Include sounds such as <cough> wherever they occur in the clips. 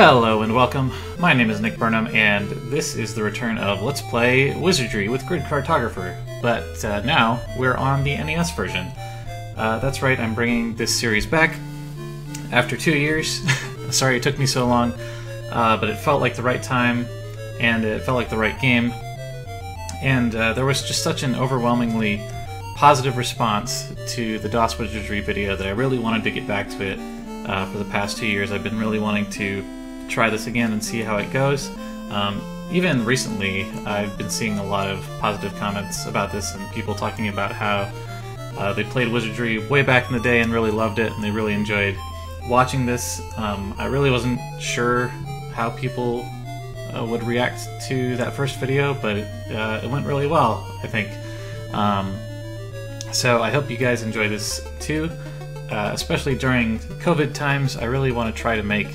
Hello and welcome. My name is Nick Burnham, and this is the return of Let's Play Wizardry with Grid Cartographer. But uh, now we're on the NES version. Uh, that's right, I'm bringing this series back after two years. <laughs> Sorry it took me so long, uh, but it felt like the right time, and it felt like the right game. And uh, there was just such an overwhelmingly positive response to the DOS Wizardry video that I really wanted to get back to it. Uh, for the past two years, I've been really wanting to try this again and see how it goes. Um, even recently, I've been seeing a lot of positive comments about this and people talking about how uh, they played Wizardry way back in the day and really loved it and they really enjoyed watching this. Um, I really wasn't sure how people uh, would react to that first video, but uh, it went really well, I think. Um, so I hope you guys enjoy this too, uh, especially during COVID times. I really want to try to make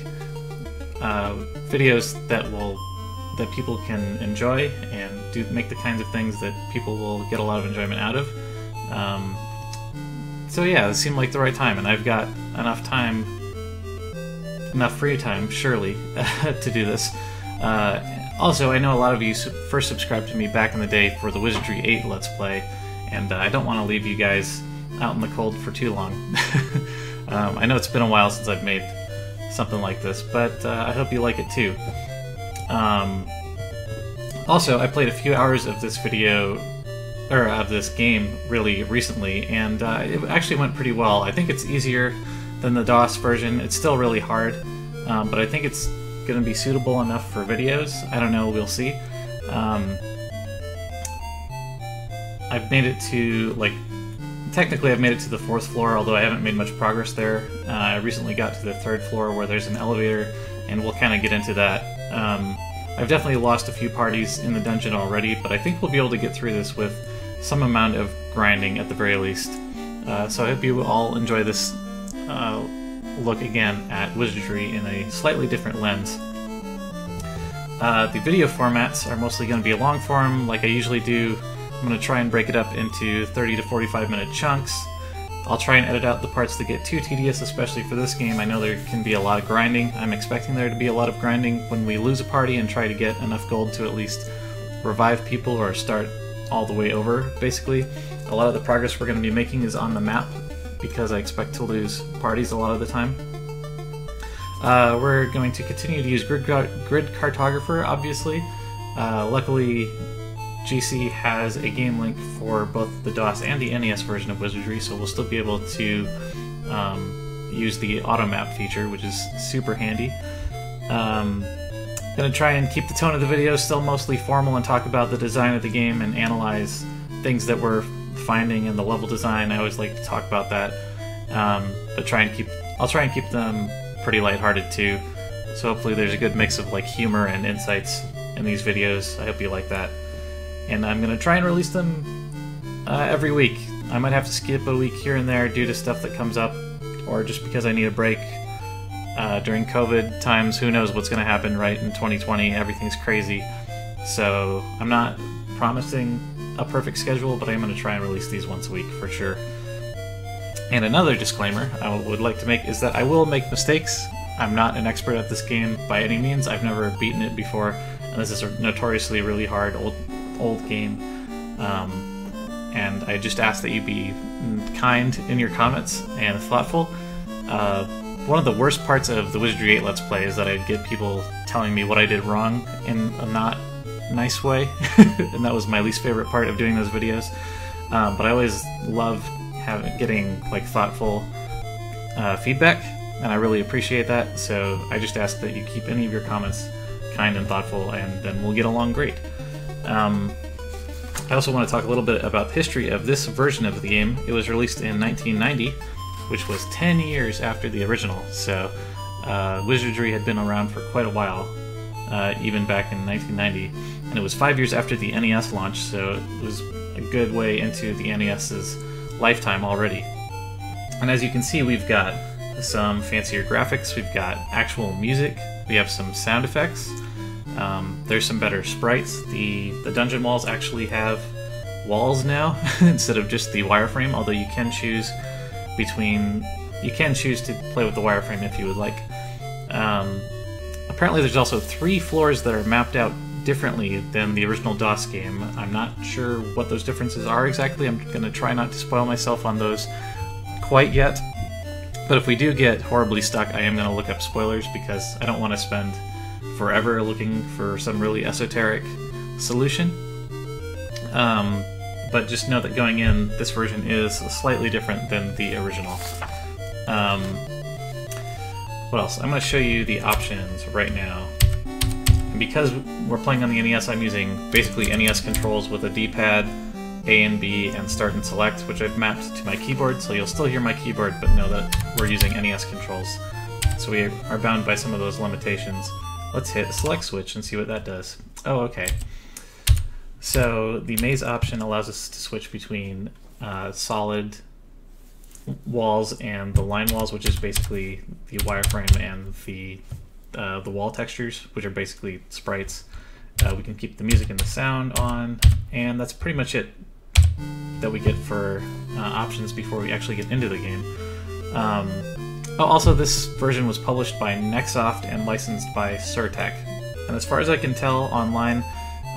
uh, videos that will that people can enjoy and do make the kinds of things that people will get a lot of enjoyment out of. Um, so yeah, it seemed like the right time, and I've got enough time, enough free time, surely, <laughs> to do this. Uh, also, I know a lot of you first subscribed to me back in the day for the Wizardry 8 Let's Play, and uh, I don't want to leave you guys out in the cold for too long. <laughs> um, I know it's been a while since I've made something like this, but uh, I hope you like it too. Um, also, I played a few hours of this video, or of this game, really recently, and uh, it actually went pretty well. I think it's easier than the DOS version. It's still really hard, um, but I think it's going to be suitable enough for videos. I don't know, we'll see. Um, I've made it to, like, technically I've made it to the fourth floor, although I haven't made much progress there. Uh, I recently got to the third floor where there's an elevator, and we'll kind of get into that. Um, I've definitely lost a few parties in the dungeon already, but I think we'll be able to get through this with some amount of grinding at the very least. Uh, so I hope you all enjoy this uh, look again at wizardry in a slightly different lens. Uh, the video formats are mostly going to be a long form, like I usually do. I'm going to try and break it up into 30 to 45 minute chunks. I'll try and edit out the parts that get too tedious, especially for this game. I know there can be a lot of grinding. I'm expecting there to be a lot of grinding when we lose a party and try to get enough gold to at least revive people or start all the way over, basically. A lot of the progress we're going to be making is on the map because I expect to lose parties a lot of the time. Uh, we're going to continue to use Grid, Grid Cartographer, obviously. Uh, luckily, GC has a game link for both the DOS and the NES version of Wizardry, so we'll still be able to um, use the auto map feature, which is super handy. Um, gonna try and keep the tone of the video still mostly formal and talk about the design of the game and analyze things that we're finding in the level design. I always like to talk about that, um, but try and keep I'll try and keep them pretty lighthearted too. So hopefully there's a good mix of like humor and insights in these videos. I hope you like that and I'm gonna try and release them uh, every week. I might have to skip a week here and there due to stuff that comes up, or just because I need a break. Uh, during COVID times, who knows what's gonna happen right in 2020? Everything's crazy, so I'm not promising a perfect schedule, but I'm gonna try and release these once a week for sure. And another disclaimer I would like to make is that I will make mistakes. I'm not an expert at this game by any means. I've never beaten it before, and this is a notoriously really hard old old game. Um, and I just ask that you be kind in your comments and thoughtful. Uh, one of the worst parts of the Wizardry 8 Let's Play is that I'd get people telling me what I did wrong in a not nice way, <laughs> and that was my least favorite part of doing those videos. Um, but I always love having getting like thoughtful uh, feedback, and I really appreciate that. So I just ask that you keep any of your comments kind and thoughtful, and then we'll get along great. Um, I also want to talk a little bit about the history of this version of the game. It was released in 1990, which was 10 years after the original, so uh, Wizardry had been around for quite a while, uh, even back in 1990. And it was five years after the NES launch, so it was a good way into the NES's lifetime already. And as you can see, we've got some fancier graphics, we've got actual music, we have some sound effects, um, there's some better sprites. The the dungeon walls actually have walls now <laughs> instead of just the wireframe. Although you can choose between you can choose to play with the wireframe if you would like. Um, apparently there's also three floors that are mapped out differently than the original DOS game. I'm not sure what those differences are exactly. I'm going to try not to spoil myself on those quite yet. But if we do get horribly stuck, I am going to look up spoilers because I don't want to spend forever looking for some really esoteric solution. Um, but just know that going in, this version is slightly different than the original. Um, what else? I'm going to show you the options right now. And because we're playing on the NES, I'm using basically NES controls with a D-pad, A and B, and start and select, which I've mapped to my keyboard, so you'll still hear my keyboard, but know that we're using NES controls. So we are bound by some of those limitations. Let's hit select switch and see what that does. Oh, okay. So the maze option allows us to switch between uh, solid walls and the line walls, which is basically the wireframe and the uh, the wall textures, which are basically sprites. Uh, we can keep the music and the sound on, and that's pretty much it that we get for uh, options before we actually get into the game. Um, oh, also, this version was published by Nexoft and licensed by Sirtech. And as far as I can tell online,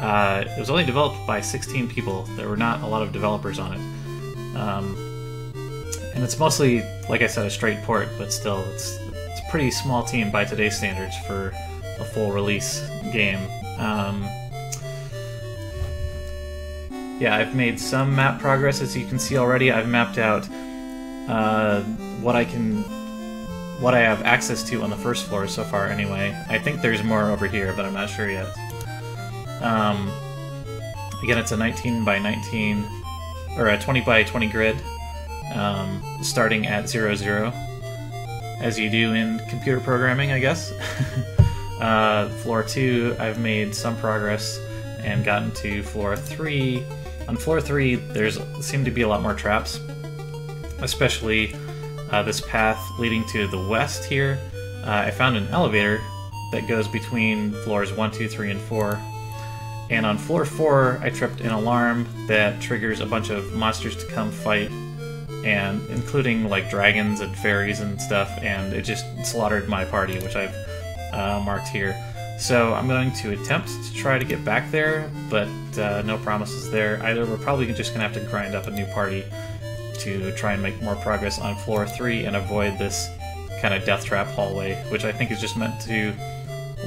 uh, it was only developed by 16 people. There were not a lot of developers on it. Um, and it's mostly, like I said, a straight port, but still, it's a pretty small team by today's standards for a full release game. Um, yeah, I've made some map progress, as you can see already. I've mapped out uh, what I can, what I have access to on the first floor so far. Anyway, I think there's more over here, but I'm not sure yet. Um, again, it's a 19 by 19 or a 20 by 20 grid, um, starting at zero zero as you do in computer programming, I guess. <laughs> uh, floor 2, I've made some progress and gotten to floor 3. On floor 3, there's seem to be a lot more traps, especially uh, this path leading to the west here. Uh, I found an elevator that goes between floors 1, 2, 3, and 4. And on floor 4, I tripped an alarm that triggers a bunch of monsters to come fight and including like dragons and fairies and stuff, and it just slaughtered my party, which I've uh, marked here. So I'm going to attempt to try to get back there, but uh, no promises there. Either we're probably just going to have to grind up a new party to try and make more progress on floor 3 and avoid this kind of death trap hallway, which I think is just meant to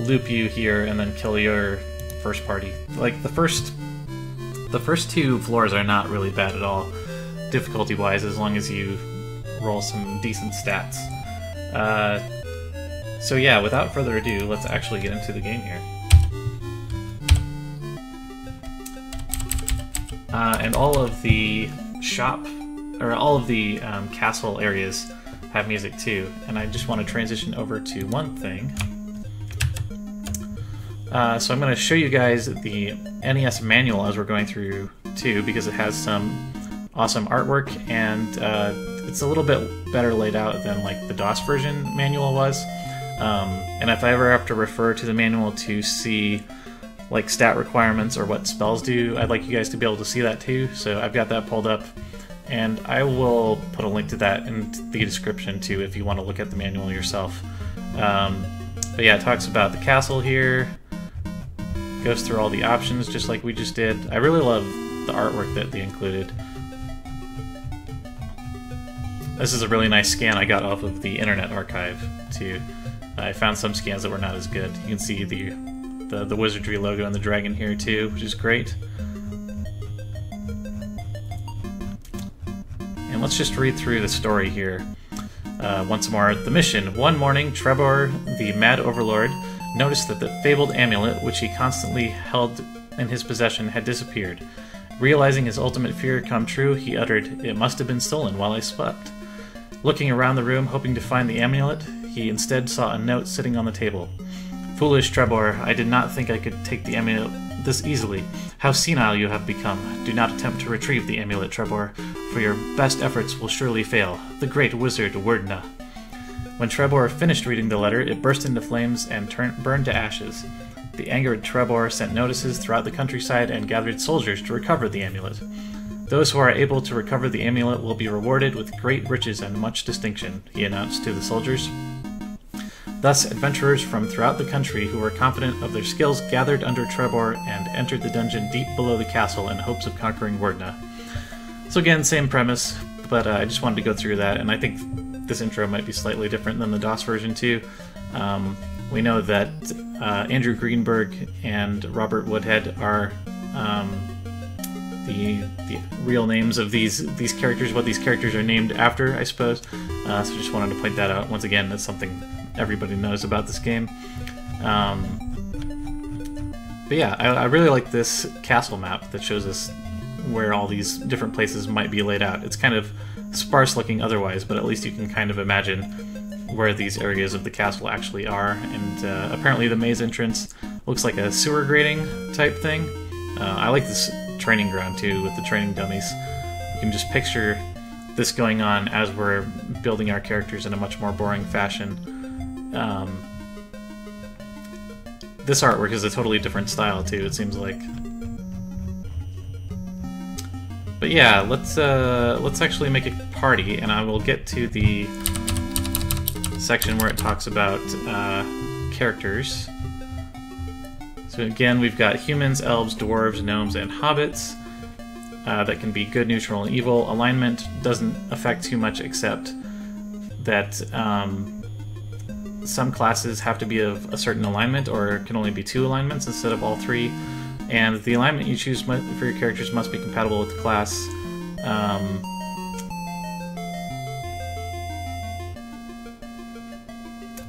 loop you here and then kill your first party. Like the first the first two floors are not really bad at all difficulty wise, as long as you roll some decent stats. Uh, so, yeah, without further ado, let's actually get into the game here. Uh, and all of the shop, or all of the um, castle areas have music too. And I just want to transition over to one thing. Uh, so I'm going to show you guys the NES manual as we're going through too, because it has some awesome artwork, and uh, it's a little bit better laid out than like the DOS version manual was. Um, and if I ever have to refer to the manual to see like stat requirements or what spells do, I'd like you guys to be able to see that too. So I've got that pulled up, and I will put a link to that in the description too if you want to look at the manual yourself. Um, but yeah, it talks about the castle here, goes through all the options just like we just did. I really love the artwork that they included. This is a really nice scan I got off of the Internet Archive, too. I found some scans that were not as good. You can see the, the, the Wizardry logo and the dragon here, too, which is great. Let's just read through the story here. Uh, once more, the mission. One morning, Trebor, the Mad Overlord, noticed that the fabled amulet, which he constantly held in his possession, had disappeared. Realizing his ultimate fear come true, he uttered, It must have been stolen while I slept. Looking around the room, hoping to find the amulet, he instead saw a note sitting on the table. Foolish Trebor, I did not think I could take the amulet this easily. How senile you have become. Do not attempt to retrieve the amulet, Trebor, for your best efforts will surely fail. The great wizard Werdna. When Trebor finished reading the letter, it burst into flames and burned to ashes. The angered Trebor sent notices throughout the countryside and gathered soldiers to recover the amulet. Those who are able to recover the amulet will be rewarded with great riches and much distinction, he announced to the soldiers. Thus, adventurers from throughout the country who were confident of their skills gathered under Trebor and entered the dungeon deep below the castle in hopes of conquering Werdna. So again, same premise, but uh, I just wanted to go through that, and I think this intro might be slightly different than the DOS version too. Um, we know that uh, Andrew Greenberg and Robert Woodhead are um, the the real names of these these characters, what these characters are named after, I suppose. Uh, so just wanted to point that out. Once again, that's something everybody knows about this game. Um, but yeah, I, I really like this castle map that shows us where all these different places might be laid out. It's kind of sparse looking otherwise, but at least you can kind of imagine where these areas of the castle actually are. And uh, apparently the maze entrance looks like a sewer grating type thing. Uh, I like this training ground too with the training dummies. You can just picture this going on as we're building our characters in a much more boring fashion. Um, this artwork is a totally different style too, it seems like. But yeah, let's uh, let's actually make a party, and I will get to the section where it talks about uh, characters. So again, we've got humans, elves, dwarves, gnomes, and hobbits. Uh, that can be good, neutral, and evil. Alignment doesn't affect too much, except that um, some classes have to be of a certain alignment, or can only be two alignments instead of all three. And the alignment you choose for your characters must be compatible with the class. Um,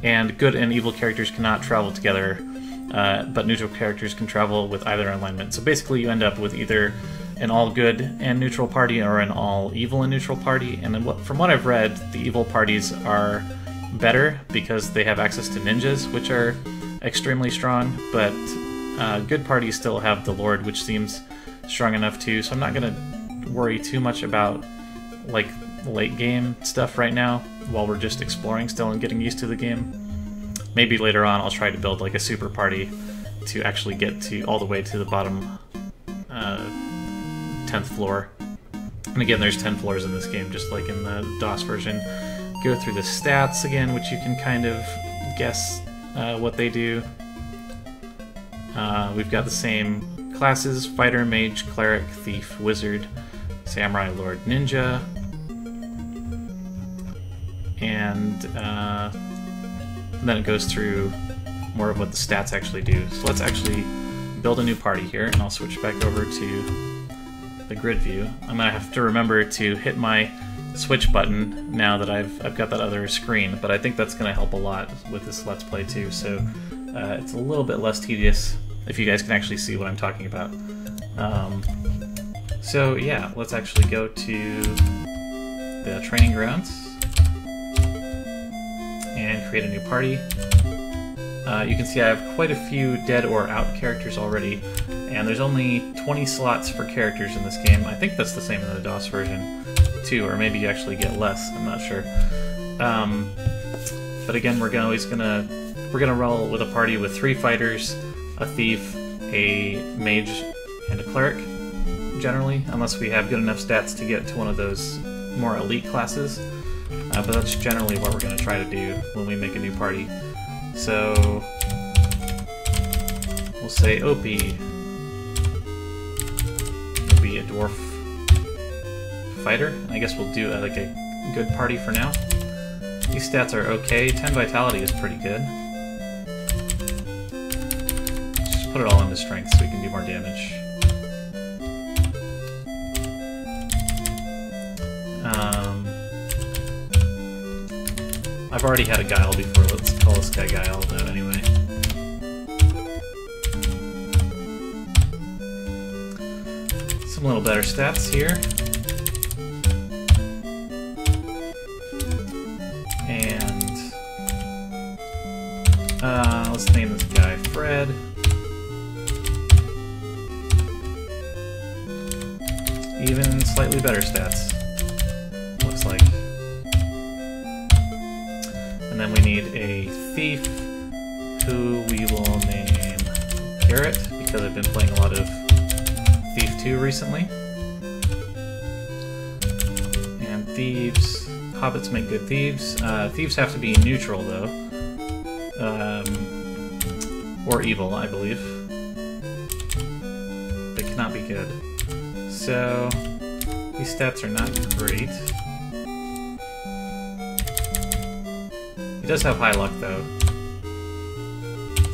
and good and evil characters cannot travel together, uh, but neutral characters can travel with either alignment. So basically, you end up with either an all good and neutral party or an all evil and neutral party. And what, from what I've read, the evil parties are better because they have access to ninjas, which are extremely strong, but uh, good parties still have the Lord, which seems strong enough too. So I'm not going to worry too much about like late game stuff right now while we're just exploring still and getting used to the game. Maybe later on I'll try to build like a super party to actually get to all the way to the bottom uh, 10th floor. And again, there's 10 floors in this game, just like in the DOS version. Go through the stats again, which you can kind of guess uh, what they do. Uh, we've got the same classes, Fighter, Mage, Cleric, Thief, Wizard, Samurai, Lord, Ninja, and uh, then it goes through more of what the stats actually do. So let's actually build a new party here, and I'll switch back over to the grid view. I'm gonna have to remember to hit my switch button now that I've, I've got that other screen, but I think that's gonna help a lot with this Let's Play too, so uh, it's a little bit less tedious if you guys can actually see what I'm talking about. Um, so yeah, let's actually go to the training grounds and create a new party. Uh, you can see I have quite a few dead or out characters already, and there's only 20 slots for characters in this game. I think that's the same in the DOS version too, or maybe you actually get less, I'm not sure. Um, but again, we're gonna, always gonna we're gonna roll with a party with three fighters, a thief, a mage, and a cleric, generally, unless we have good enough stats to get to one of those more elite classes. Uh, but that's generally what we're to try to do when we make a new party. So, we'll say Opie will be a dwarf fighter. I guess we'll do uh, like a good party for now. These stats are okay. 10 vitality is pretty good. Just put it all into strength so we can do more damage. Um, I've already had a Guile before, let's call this guy Guile though anyway. Some little better stats here. Let's name this guy Fred. Even slightly better stats, looks like. And then we need a thief, who we will name Garrett, because I've been playing a lot of Thief 2 recently. And thieves. Hobbits make good thieves. Uh, thieves have to be neutral, though. Evil, I believe. They cannot be good. So, these stats are not great. He does have high luck, though.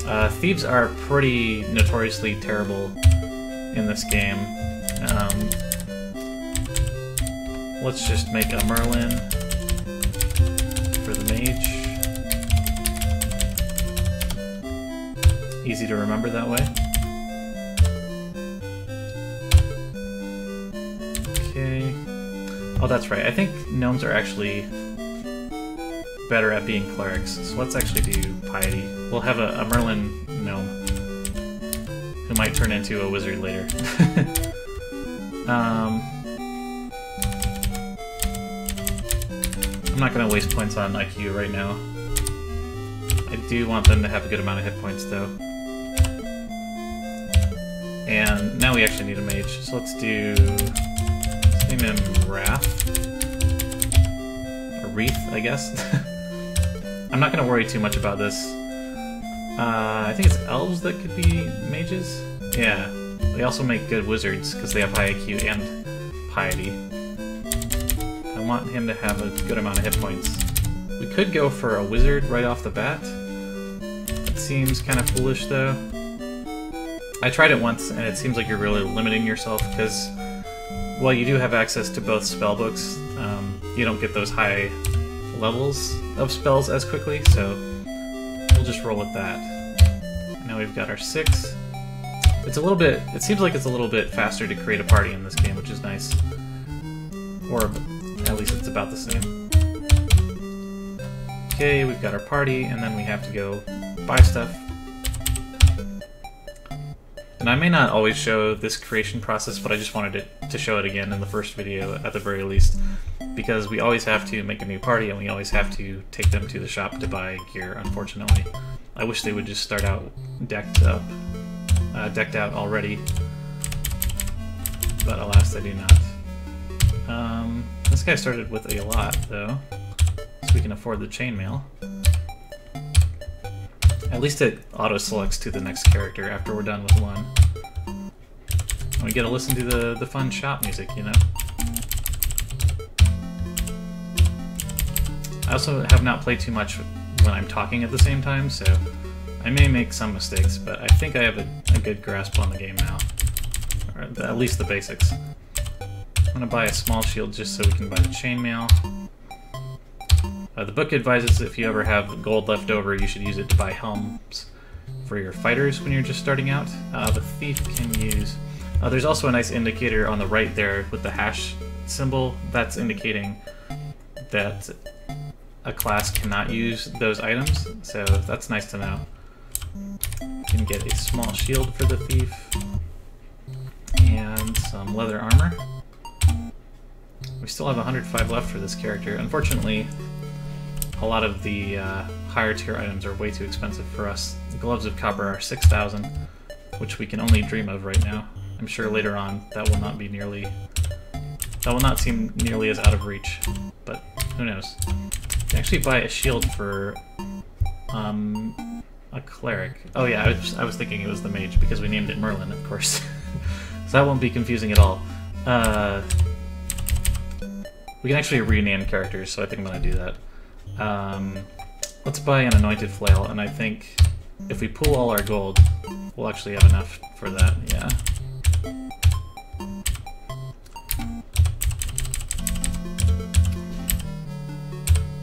Uh, thieves are pretty notoriously terrible in this game. Um, let's just make a Merlin for the mage. Easy to remember that way. Okay. Oh, that's right. I think gnomes are actually better at being clerics. So let's actually do piety. We'll have a, a Merlin gnome who might turn into a wizard later. <laughs> um, I'm not going to waste points on IQ right now. I do want them to have a good amount of hit points, though. And now we actually need a mage, so let's do... Let's name him Wrath. Or Wreath, I guess. <laughs> I'm not going to worry too much about this. Uh, I think it's elves that could be mages? Yeah. They also make good wizards, because they have high IQ and piety. I want him to have a good amount of hit points. We could go for a wizard right off the bat. It seems kind of foolish, though. I tried it once, and it seems like you're really limiting yourself, because while you do have access to both spellbooks, um, you don't get those high levels of spells as quickly, so we'll just roll with that. Now we've got our six. It's a little bit, it seems like it's a little bit faster to create a party in this game, which is nice. Or at least it's about the same. Okay, we've got our party, and then we have to go buy stuff and I may not always show this creation process, but I just wanted it, to show it again in the first video at the very least, because we always have to make a new party and we always have to take them to the shop to buy gear, unfortunately. I wish they would just start out decked up, uh, decked out already, but alas they do not. Um, this guy started with a lot, though, so we can afford the chainmail. At least it auto-selects to the next character after we're done with one. And we get to listen to the, the fun shop music, you know? I also have not played too much when I'm talking at the same time, so I may make some mistakes, but I think I have a, a good grasp on the game now. Or at least the basics. I'm gonna buy a small shield just so we can buy the chainmail. Uh, the book advises if you ever have gold left over, you should use it to buy helms for your fighters when you're just starting out. Uh, the thief can use... Uh, there's also a nice indicator on the right there with the hash symbol. That's indicating that a class cannot use those items, so that's nice to know. You can get a small shield for the thief, and some leather armor. We still have 105 left for this character. Unfortunately, a lot of the uh, higher tier items are way too expensive for us. The gloves of copper are 6,000, which we can only dream of right now. I'm sure later on that will not be nearly... That will not seem nearly as out of reach, but who knows. You actually buy a shield for um, a cleric. Oh yeah, I was, I was thinking it was the mage because we named it Merlin, of course. <laughs> so that won't be confusing at all. Uh, we can actually rename characters, so I think I'm going to do that. Um, let's buy an anointed flail, and I think if we pool all our gold, we'll actually have enough for that, yeah.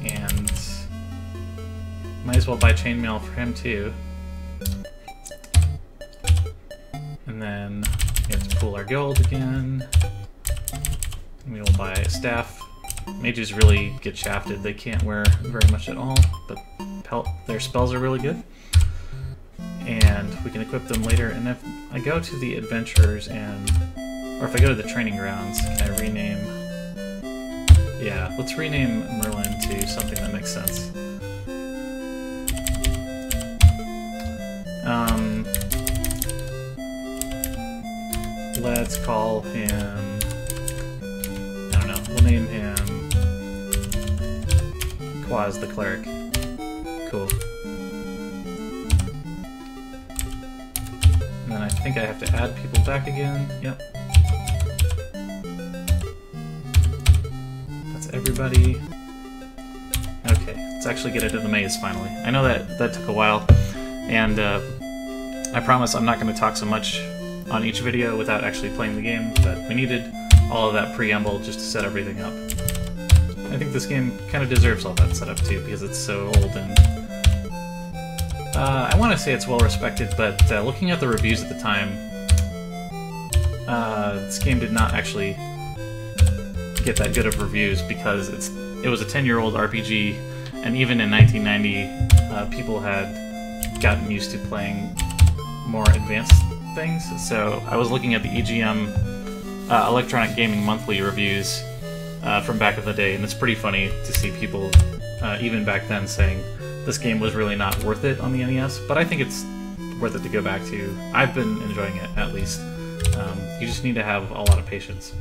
And might as well buy chainmail for him too. And then we have to pool our gold again. We will buy a staff Mages really get shafted. They can't wear very much at all, but their spells are really good. And we can equip them later. And if I go to the adventurers and... Or if I go to the training grounds, can I rename... Yeah, let's rename Merlin to something that makes sense. Um, let's call him... Claw is the cleric. Cool. And then I think I have to add people back again. Yep. That's everybody. Okay, let's actually get into the maze finally. I know that that took a while, and uh, I promise I'm not going to talk so much on each video without actually playing the game, but we needed all of that preamble just to set everything up. I think this game kind of deserves all that setup too, because it's so old and... Uh, I want to say it's well respected, but uh, looking at the reviews at the time, uh, this game did not actually get that good of reviews because it's it was a 10-year-old RPG, and even in 1990, uh, people had gotten used to playing more advanced things. So I was looking at the EGM uh, Electronic Gaming Monthly reviews uh, from back in the day, and it's pretty funny to see people, uh, even back then, saying this game was really not worth it on the NES. But I think it's worth it to go back to. I've been enjoying it at least. Um, you just need to have a lot of patience.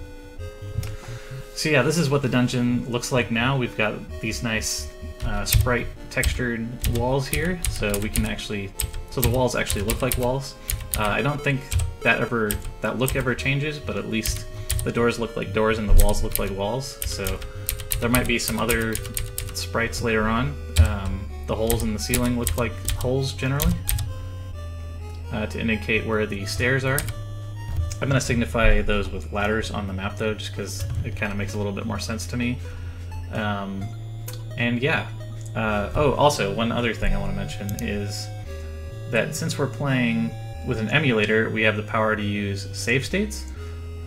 So yeah, this is what the dungeon looks like now. We've got these nice uh, sprite textured walls here, so we can actually, so the walls actually look like walls. Uh, I don't think that ever, that look ever changes, but at least the doors look like doors and the walls look like walls. So there might be some other sprites later on. Um, the holes in the ceiling look like holes generally uh, to indicate where the stairs are. I'm going to signify those with ladders on the map though, just because it kind of makes a little bit more sense to me. Um, and yeah. Uh, oh, also, one other thing I want to mention is that since we're playing with an emulator, we have the power to use save states.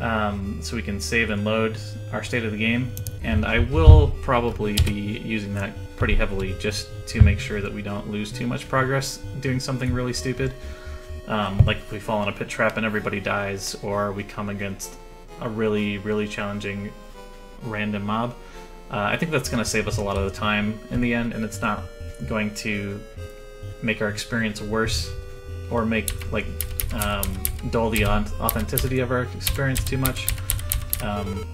Um, so we can save and load our state of the game. And I will probably be using that pretty heavily just to make sure that we don't lose too much progress doing something really stupid. Um, like if we fall in a pit trap and everybody dies, or we come against a really, really challenging random mob. Uh, I think that's going to save us a lot of the time in the end, and it's not going to make our experience worse or make like um, dull the authenticity of our experience too much. Um,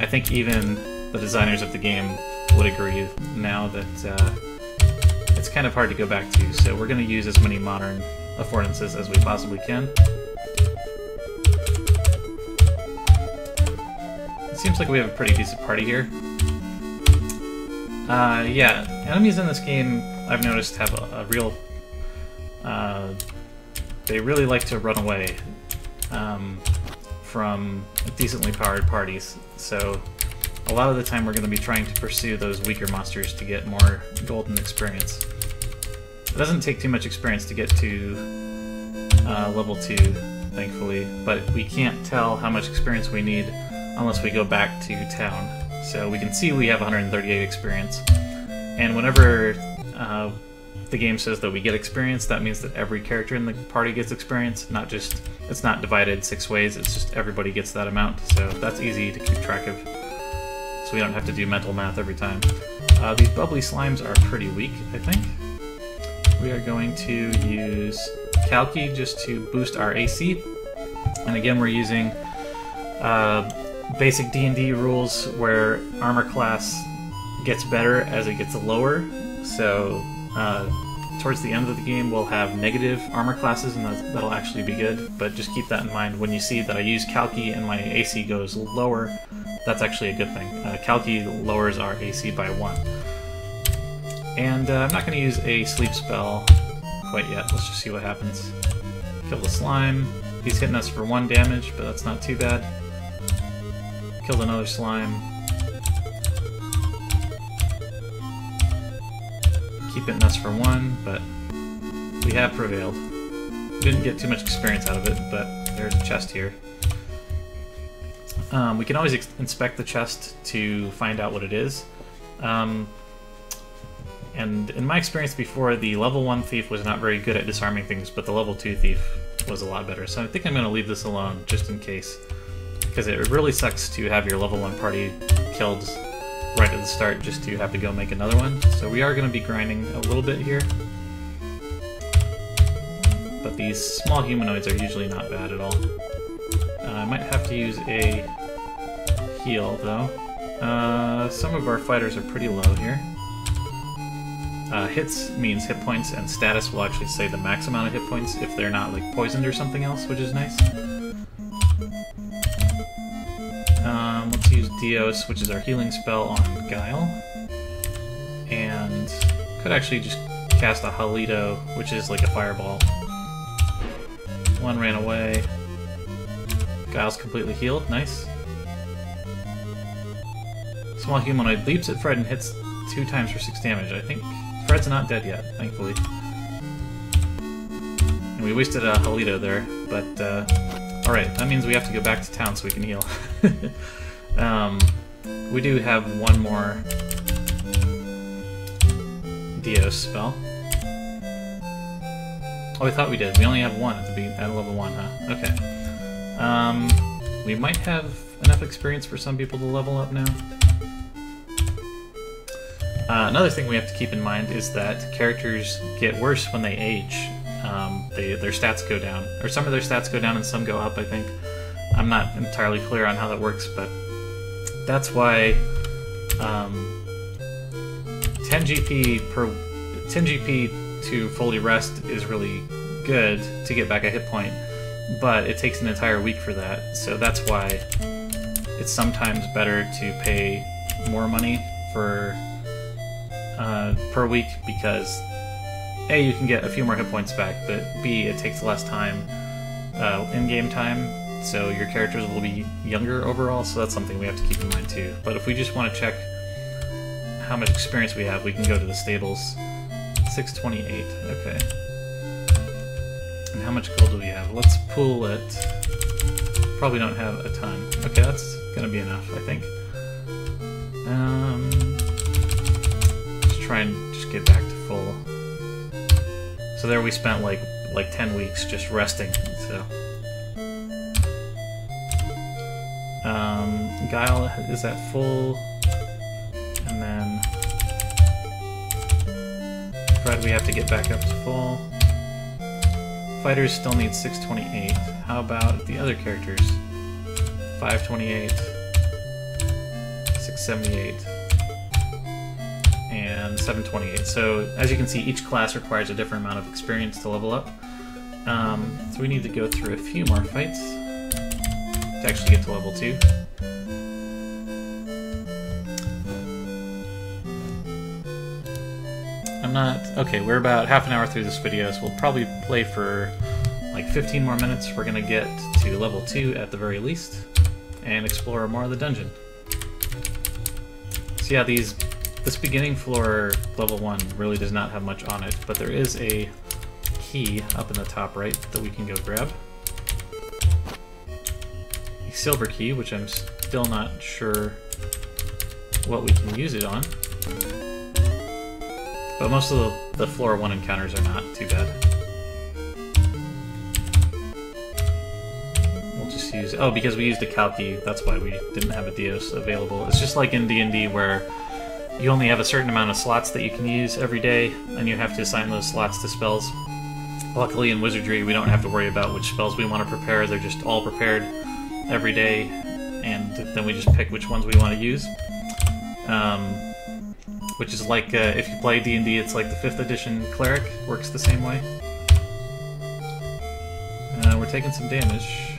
I think even the designers of the game would agree now that uh, it's kind of hard to go back to, so we're going to use as many modern affordances as we possibly can. It seems like we have a pretty decent party here. Uh, yeah, enemies in this game, I've noticed, have a, a real... Uh, they really like to run away um, from decently powered parties, so a lot of the time we're going to be trying to pursue those weaker monsters to get more golden experience. It doesn't take too much experience to get to uh, level 2, thankfully, but we can't tell how much experience we need unless we go back to town. So we can see we have 138 experience, and whenever uh, the game says that we get experience, that means that every character in the party gets experience, not just, it's not divided six ways, it's just everybody gets that amount, so that's easy to keep track of. So we don't have to do mental math every time. Uh, these bubbly slimes are pretty weak, I think we are going to use Kalki just to boost our AC. And again, we're using uh, basic D&D rules where armor class gets better as it gets lower. So uh, towards the end of the game, we'll have negative armor classes, and that, will actually be good. But just keep that in mind when you see that I use Kalki and my AC goes lower. That's actually a good thing. Uh, Kalki lowers our AC by one. And uh, I'm not going to use a sleep spell quite yet. Let's just see what happens. Kill the slime. He's hitting us for one damage, but that's not too bad. Killed another slime. Keep hitting us for one, but we have prevailed. Didn't get too much experience out of it, but there's a chest here. Um, we can always inspect the chest to find out what it is. Um, and in my experience before, the level 1 thief was not very good at disarming things, but the level 2 thief was a lot better. So I think I'm going to leave this alone, just in case. Because it really sucks to have your level 1 party killed right at the start just to have to go make another one. So we are going to be grinding a little bit here. But these small humanoids are usually not bad at all. Uh, I might have to use a heal, though. Uh, some of our fighters are pretty low here. uh, hits means hit points, and status will actually say the max amount of hit points if they're not like poisoned or something else, which is nice. Um, let's use Dios, which is our healing spell on Guile. And could actually just cast a Halito, which is like a fireball. One ran away. Guile's completely healed, nice. Small humanoid leaps at Fred and hits two times for six damage. I think Fred's not dead yet, thankfully. And we wasted a Halito there, but uh, alright, that means we have to go back to town so we can heal. <laughs> um, we do have one more Dios spell. Oh, I thought we did. We only have one at the be at level one, huh? Okay. Um, we might have enough experience for some people to level up now. Uh, another thing we have to keep in mind is that characters get worse when they age. Um, they, their stats go down, or some of their stats go down and some go up. I think. I'm not entirely clear on how that works, but that's why um, 10 GP per 10 GP to fully rest is really good to get back a hit point, but it takes an entire week for that. So that's why it's sometimes better to pay more money for uh, per week because a you can get a few more hit points back, but b it takes less time uh, in-game time, so your characters will be younger overall. So that's something we have to keep in mind too. But if we just want to check how much experience we have, we can go to the stables. 628. Okay. And how much gold do we have? Let's pull it. Probably don't have a ton. Okay, that's gonna be enough, I think. Um, just try and just get back to full. So there we spent like like 10 weeks just resting, so. Um, Guile is at full, and then Fred we have to get back up to full. Fighters still need 628. How about the other characters? 528, 678 and 728. So as you can see, each class requires a different amount of experience to level up. Um, so we need to go through a few more fights to actually get to level 2. I'm not... Okay, we're about half an hour through this video, so we'll probably play for like 15 more minutes. We're going to get to level 2 at the very least, and explore more of the dungeon. So yeah, these this beginning floor, level 1, really does not have much on it, but there is a key up in the top right that we can go grab. Silver key, which I'm still not sure what we can use it on. But most of the, the floor 1 encounters are not too bad. We'll just use... Oh, because we used a Kalki, that's why we didn't have a Dios available. It's just like in D&D where you only have a certain amount of slots that you can use every day, and you have to assign those slots to spells. Luckily in Wizardry, we don't have to worry about which spells we want to prepare, they're just all prepared every day, and then we just pick which ones we want to use. Um, which is like, uh, if you play D&D, it's like the 5th edition Cleric, works the same way. Uh, we're taking some damage.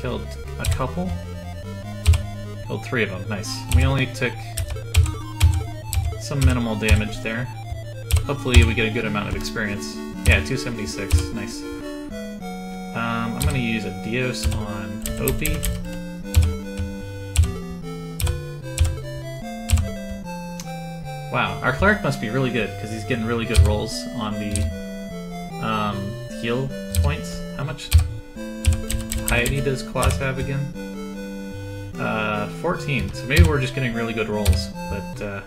Killed a couple. Killed three of them, nice. We only took some minimal damage there. Hopefully we get a good amount of experience. Yeah, 276, nice. Um, I'm gonna use a Dios on Opie. Wow, our cleric must be really good, because he's getting really good rolls on the um, heal points. How much piety does Quaz have again? Uh, 14. So maybe we're just getting really good rolls. But uh,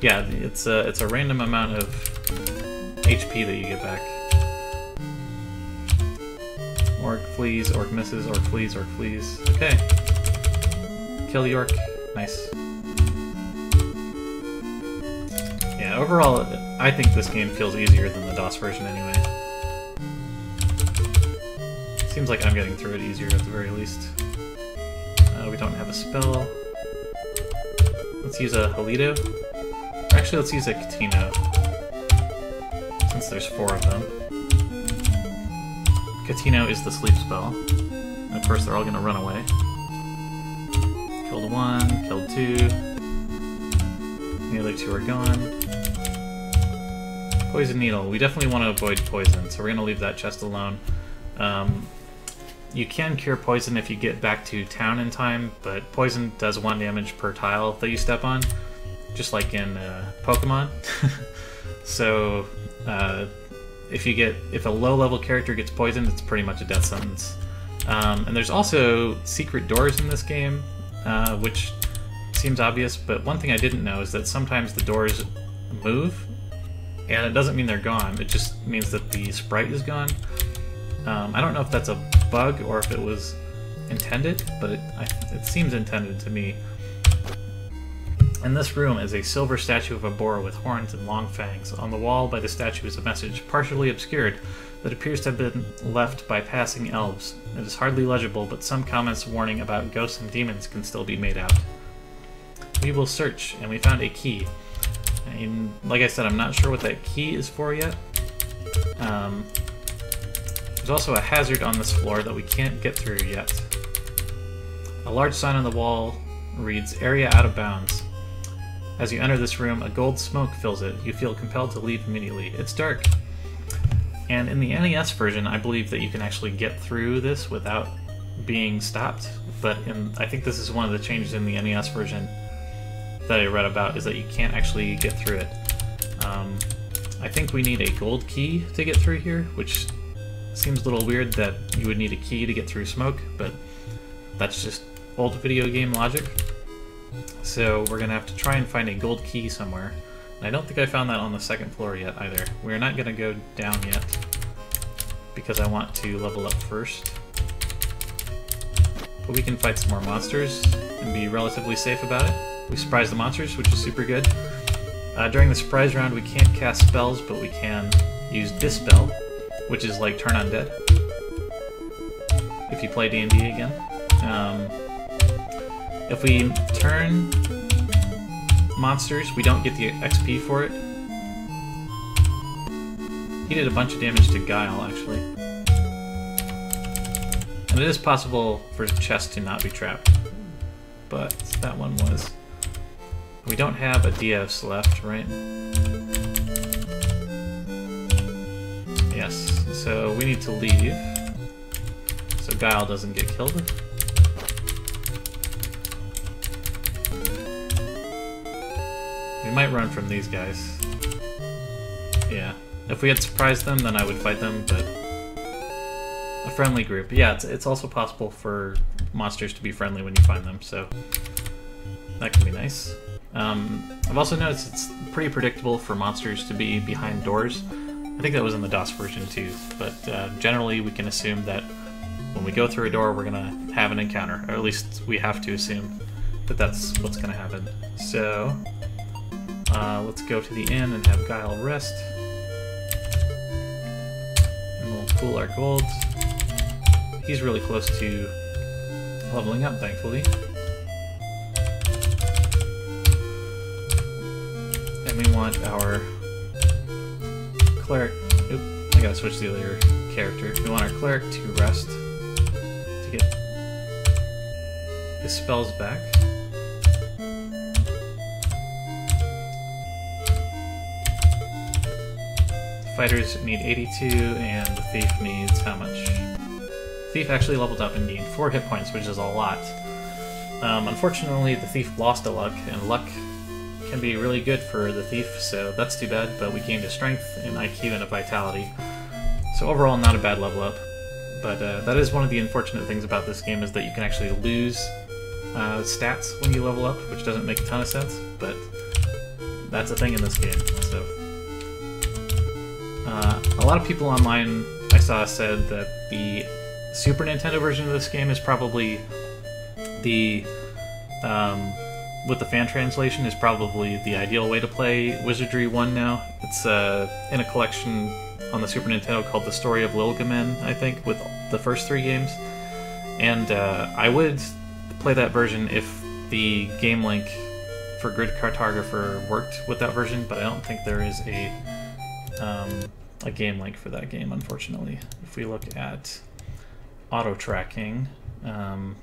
yeah, it's a it's a random amount of HP that you get back. Orc flees, orc misses, orc flees, orc flees. Okay. Kill the orc. Nice. Yeah, overall, I think this game feels easier than the DOS version anyway. Seems like I'm getting through it easier at the very least. Uh, we don't have a spell. Let's use a Halito. Actually, let's use a Katino. Since there's four of them. Katino is the sleep spell. And of course, they're all gonna run away. Killed one, killed two. The other two are gone. Poison Needle. We definitely want to avoid poison, so we're going to leave that chest alone. Um, you can cure poison if you get back to town in time, but poison does one damage per tile that you step on, just like in uh, Pokemon. <laughs> so uh, if you get if a low level character gets poisoned, it's pretty much a death sentence. Um, and there's also secret doors in this game, uh, which seems obvious, but one thing I didn't know is that sometimes the doors move, and it doesn't mean they're gone. It just means that the sprite is gone. Um, I don't know if that's a bug or if it was intended, but it, I, it seems intended to me. In this room is a silver statue of a boar with horns and long fangs. On the wall by the statue is a message, partially obscured, that appears to have been left by passing elves. It is hardly legible, but some comments warning about ghosts and demons can still be made out. We will search, and we found a key. Like I said, I'm not sure what that key is for yet. Um, there's also a hazard on this floor that we can't get through yet. A large sign on the wall reads, Area out of bounds. As you enter this room, a gold smoke fills it. You feel compelled to leave immediately. It's dark. And in the NES version, I believe that you can actually get through this without being stopped. But in, I think this is one of the changes in the NES version that I read about is that you can't actually get through it. Um, I think we need a gold key to get through here, which seems a little weird that you would need a key to get through smoke, but that's just old video game logic. So we're gonna have to try and find a gold key somewhere. And I don't think I found that on the second floor yet either. We're not gonna go down yet because I want to level up first. But we can fight some more monsters and be relatively safe about it. We surprise the monsters, which is super good. Uh, during the surprise round, we can't cast spells, but we can use Dispel, which is like Turn Undead. If you play D&D again. Um, if we turn monsters, we don't get the XP for it. He did a bunch of damage to Guile, actually. And it is possible for chest to not be trapped. But that one was. We don't have a Dios left, right? Yes, so we need to leave. So Guile doesn't get killed. We might run from these guys. Yeah. If we had surprised them, then I would fight them, but... A friendly group. Yeah, it's, it's also possible for monsters to be friendly when you find them, so... That can be nice. Um, I've also noticed it's pretty predictable for monsters to be behind doors. I think that was in the DOS version too, but uh, generally we can assume that when we go through a door we're gonna have an encounter, or at least we have to assume that that's what's gonna happen. So, uh, let's go to the inn and have Guile rest. And we'll pool our gold. He's really close to leveling up, thankfully. And we want our cleric... Oop, I gotta switch the other character. We want our cleric to rest to get his spells back. Fighters need 82, and the thief needs how much? Thief actually leveled up and gained 4 hit points, which is a lot. Um, unfortunately, the thief lost a luck, and luck can be really good for the thief, so that's too bad, but we gained a strength, an IQ, and a vitality. So overall, not a bad level up. But uh, that is one of the unfortunate things about this game, is that you can actually lose uh, stats when you level up, which doesn't make a ton of sense, but that's a thing in this game, so... A lot of people online I saw said that the Super Nintendo version of this game is probably the um, with the fan translation is probably the ideal way to play Wizardry 1 now. It's uh, in a collection on the Super Nintendo called The Story of Llylgamyn, I think, with the first three games. And uh, I would play that version if the Game Link for Grid Cartographer worked with that version, but I don't think there is a um, a game link for that game, unfortunately. If we look at auto tracking, um,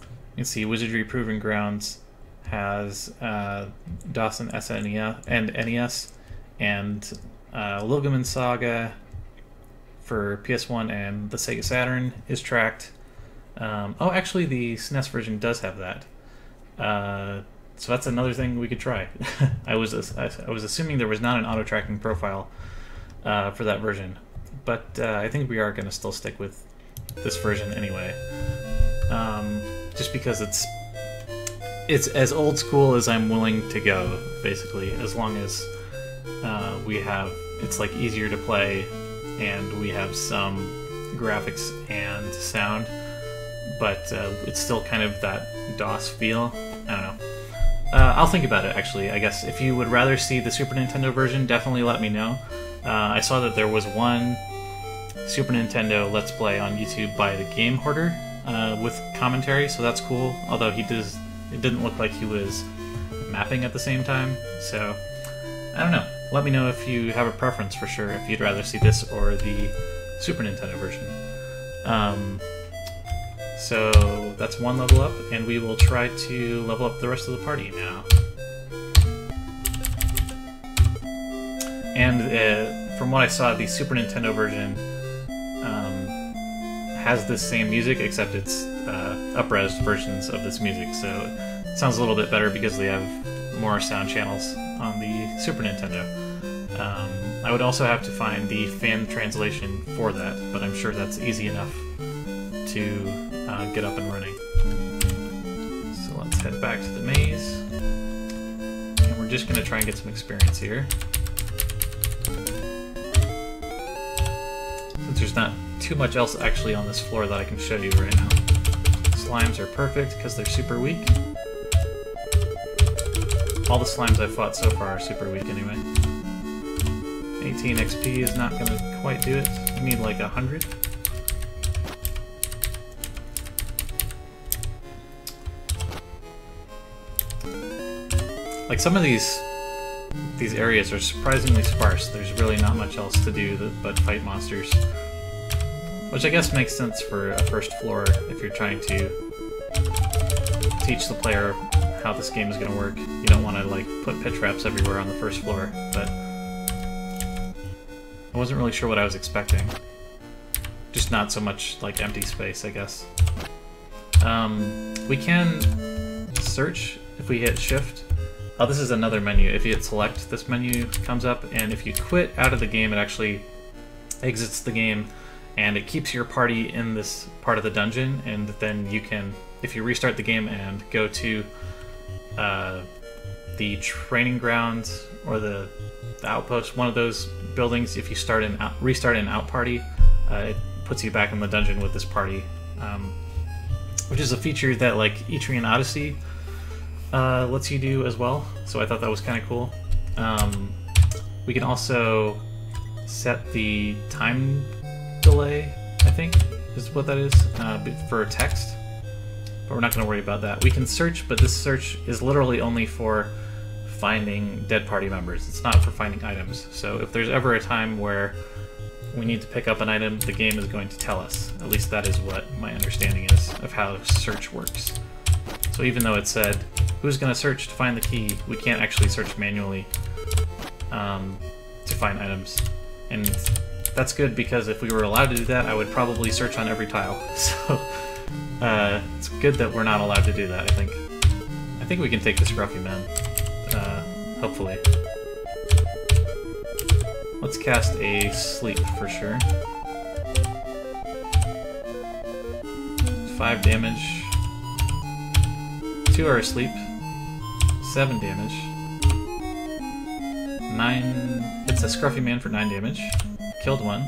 you can see Wizardry Proving Grounds has uh, Dawson SNES and NES, and uh, Llylgamyn Saga for PS1 and the Sega Saturn is tracked. Um, oh, actually, the SNES version does have that. Uh, so that's another thing we could try. <laughs> I was I was assuming there was not an auto tracking profile uh, for that version, but uh, I think we are going to still stick with this version anyway, um, just because it's it's as old school as I'm willing to go, basically, as long as uh, we have it's like easier to play and we have some graphics and sound, but uh, it's still kind of that DOS feel. I don't know. Uh, I'll think about it actually. I guess if you would rather see the Super Nintendo version, definitely let me know. Uh, I saw that there was one Super Nintendo Let's Play on YouTube by the Game Hoarder uh, with commentary, so that's cool. Although he does, it didn't look like he was mapping at the same time. So I don't know. Let me know if you have a preference for sure. If you'd rather see this or the Super Nintendo version. Um, so that's one level up, and we will try to level up the rest of the party now. And uh, from what I saw, the Super Nintendo version um, has the same music, except it's uh, up-res versions of this music, so it sounds a little bit better because they have more sound channels on the Super Nintendo. Um, I would also have to find the fan translation for that, but I'm sure that's easy enough to uh, get up and running. So let's head back to the maze. And we're just going to try and get some experience here. There's not too much else actually on this floor that I can show you right now. Slimes are perfect because they're super weak. All the slimes I've fought so far are super weak anyway. 18 XP is not going to quite do it. You need like 100. Like some of these these areas are surprisingly sparse. There's really not much else to do but fight monsters. Which I guess makes sense for a first floor if you're trying to teach the player how this game is going to work. You don't want to like put pit traps everywhere on the first floor, but I wasn't really sure what I was expecting. Just not so much like empty space, I guess. Um, we can search if we hit shift Oh, this is another menu. If you hit select, this menu comes up, and if you quit out of the game, it actually exits the game, and it keeps your party in this part of the dungeon, and then you can, if you restart the game and go to uh, the training grounds or the, the, outpost, one of those buildings, if you start an out, restart an out party, uh, it puts you back in the dungeon with this party, um, which is a feature that like Etrian Odyssey uh, lets you do as well. So I thought that was kind of cool. Um, we can also set the time delay, I think, is what that is, uh, for text. But we're not going to worry about that. We can search, but this search is literally only for finding dead party members. It's not for finding items. So if there's ever a time where we need to pick up an item, the game is going to tell us. At least that is what my understanding is of how search works. So even though it said who's going to search to find the key? We can't actually search manually um, to find items. And that's good because if we were allowed to do that, I would probably search on every tile. <laughs> So uh, it's good that we're not allowed to do that, I think. I think we can take the Scruffy Man, uh, hopefully. Let's cast a Sleep for sure. Five damage. Two are asleep. 7 damage. 9... It's a Scruffy Man for 9 damage. Killed one.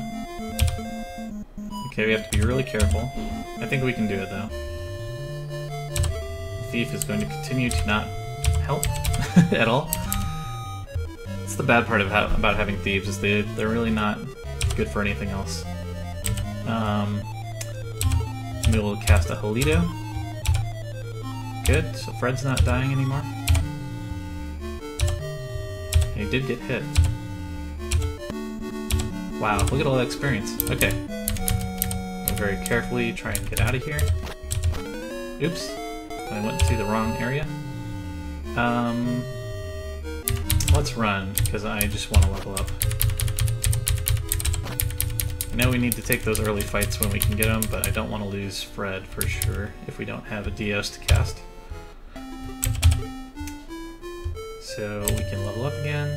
Okay, we have to be really careful. I think we can do it, though. The thief is going to continue to not help <laughs> at all. It's the bad part of about having thieves, is they, they're really not good for anything else. Um, we will cast a Halito. Good, so Fred's not dying anymore. He did get hit. Wow, look at all that experience. Okay. I'll very carefully try and get out of here. Oops. I went to the wrong area. Um, let's run, because I just want to level up. I know we need to take those early fights when we can get them, but I don't want to lose Fred for sure if we don't have a Dios to cast. So we can level up again.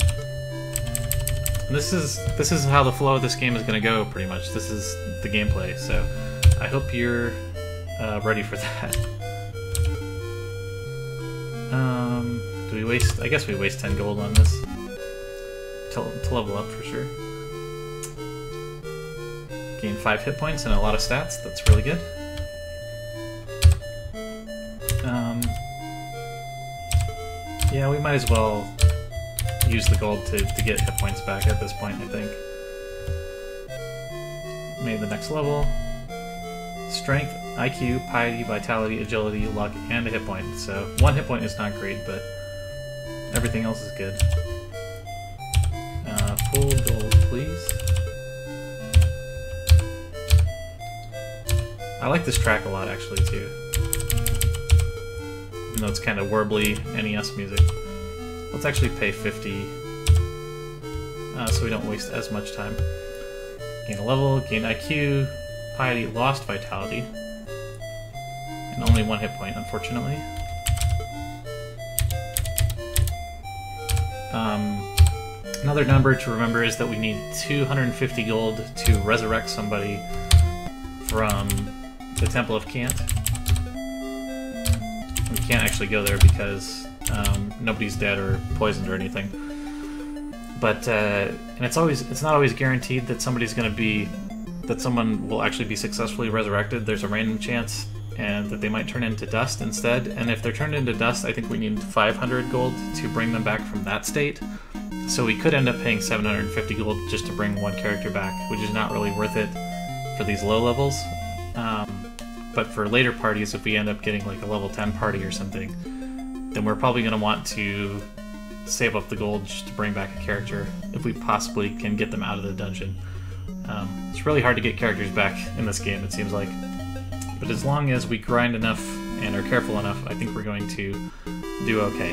And this is this is how the flow of this game is going to go, pretty much. This is the gameplay, so I hope you're uh, ready for <laughs> that. Um, do we waste? I guess we waste 10 gold on this to, to level up for sure. Gain 5 hit points and a lot of stats. That's really good. Um, yeah, we might as well use the gold to, to get hit points back at this point, I think. Made the next level. Strength, IQ, piety, vitality, agility, luck, and a hit point. So one hit point is not great, but everything else is good. Uh, full gold, please. I like this track a lot, actually, too. Even though it's kind of warbly NES music. Let's actually pay 50 uh, so we don't waste as much time. Gain a level, gain IQ, piety, lost vitality. And only one hit point, unfortunately. Um, another number to remember is that we need 250 gold to resurrect somebody from the Temple of Cant. We can't actually go there because nobody's dead or poisoned or anything. But uh, and it's always it's not always guaranteed that somebody's going to be that someone will actually be successfully resurrected. There's a random chance and that they might turn into dust instead. And if they're turned into dust, I think we need 500 gold to bring them back from that state. So we could end up paying 750 gold just to bring one character back, which is not really worth it for these low levels. Um, but for later parties, if we end up getting like a level 10 party or something, then we're probably going to want to save up the gold just to bring back a character if we possibly can get them out of the dungeon. Um, it's really hard to get characters back in this game, it seems like. But as long as we grind enough and are careful enough, I think we're going to do okay.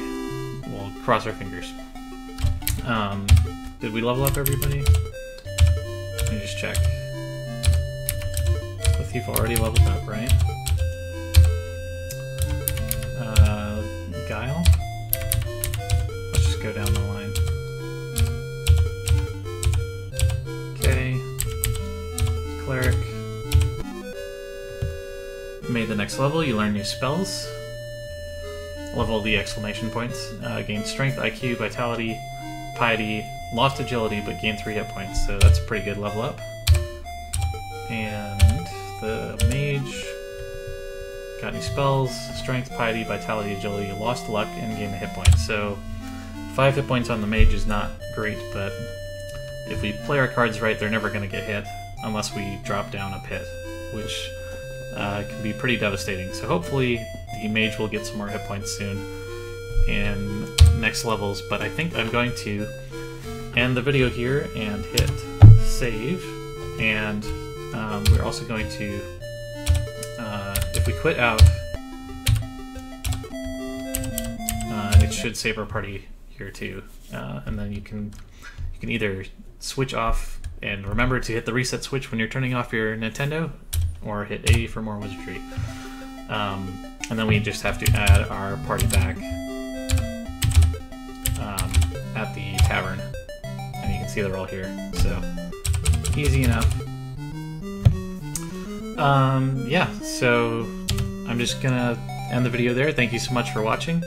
We'll cross our fingers. Um, did we level up everybody? Let me just check. The thief already leveled up, right? Go down the line. Okay. Cleric. Made the next level, you learn new spells. Level the exclamation points. Uh, gain strength, IQ, vitality, piety, lost agility, but gain 3 hit points, so that's a pretty good level up. And the mage got new spells, strength, piety, vitality, agility, lost luck, and gain a hit point. So 5 hit points on the mage is not great, but if we play our cards right, they're never going to get hit unless we drop down a pit, which uh, can be pretty devastating. So hopefully the mage will get some more hit points soon in next levels, but I think I'm going to end the video here and hit save, and um, we're also going to, uh, if we quit out, uh, it should save our party here too, uh, and then you can you can either switch off and remember to hit the reset switch when you're turning off your Nintendo, or hit A for more wizardry. Um, and then we just have to add our party back um, at the tavern. And you can see they're all here. So, easy enough. Um, yeah, so I'm just gonna end the video there. Thank you so much for watching.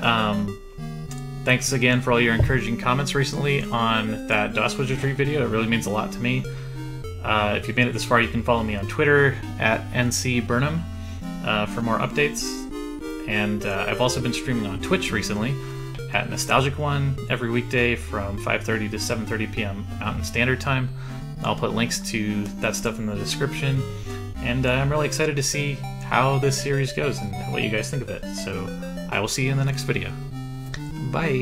Um, thanks again for all your encouraging comments recently on that DOS Wizardry video. It really means a lot to me. Uh, if you've made it this far, you can follow me on Twitter at ncburnham uh, for more updates. And uh, I've also been streaming on Twitch recently at Nostalgic One every weekday from 5:30 to 7:30 p.m. Mountain Standard Time. I'll put links to that stuff in the description, and uh, I'm really excited to see how this series goes and what you guys think of it. So I will see you in the next video. Bye.